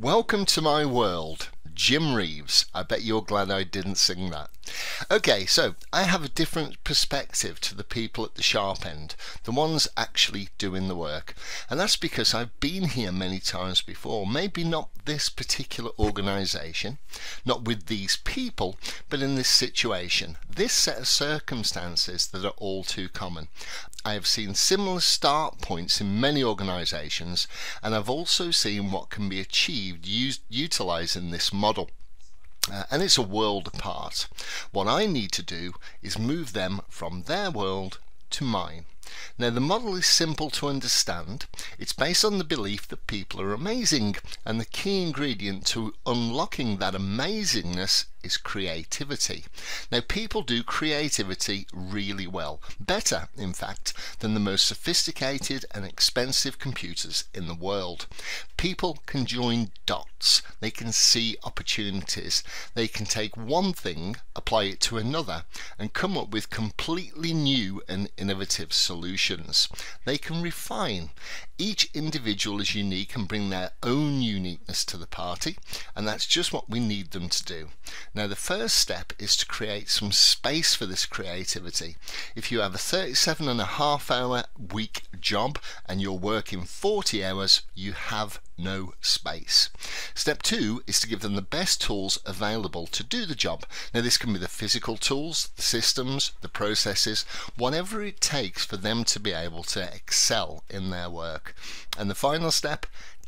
Welcome to my world. Jim Reeves. I bet you're glad I didn't sing that. Okay, so I have a different perspective to the people at the sharp end, the ones actually doing the work. And that's because I've been here many times before. Maybe not this particular organization, not with these people, but in this situation, this set of circumstances that are all too common. I have seen similar start points in many organizations, and I've also seen what can be achieved utilizing this model. Uh, and it's a world apart. What I need to do is move them from their world to mine. Now the model is simple to understand. It's based on the belief that people are amazing and the key ingredient to unlocking that amazingness is creativity. Now people do creativity really well, better in fact than the most sophisticated and expensive computers in the world. People can join dots, they can see opportunities, they can take one thing, apply it to another and come up with completely new and innovative solutions. They can refine. Each individual is unique and bring their own uniqueness to the party and that's just what we need them to do. Now the first step is to create some space for this creativity. If you have a 37 and a half hour week job and you're working 40 hours, you have no space. Step two is to give them the best tools available to do the job. Now this can be the physical tools, the systems, the processes, whatever it takes for them to be able to excel in their work. And the final step,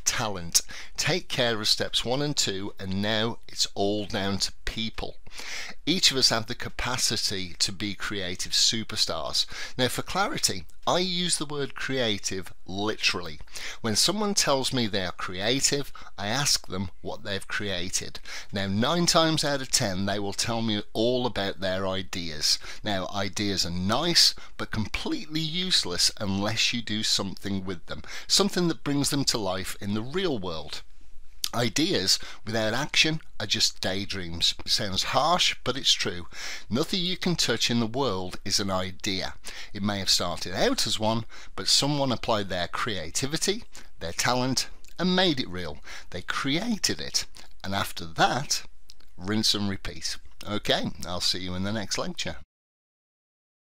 talent. Take care of steps one and two, and now it's all down to people. Each of us have the capacity to be creative superstars. Now, for clarity, I use the word creative literally. When someone tells me they are creative, I ask them what they've created. Now, nine times out of ten, they will tell me all about their ideas. Now, ideas are nice, but completely useless unless you do something with them, something that brings them to life in the real world. Ideas without action are just daydreams. It sounds harsh, but it's true. Nothing you can touch in the world is an idea. It may have started out as one, but someone applied their creativity, their talent, and made it real. They created it. And after that, rinse and repeat. Okay, I'll see you in the next lecture.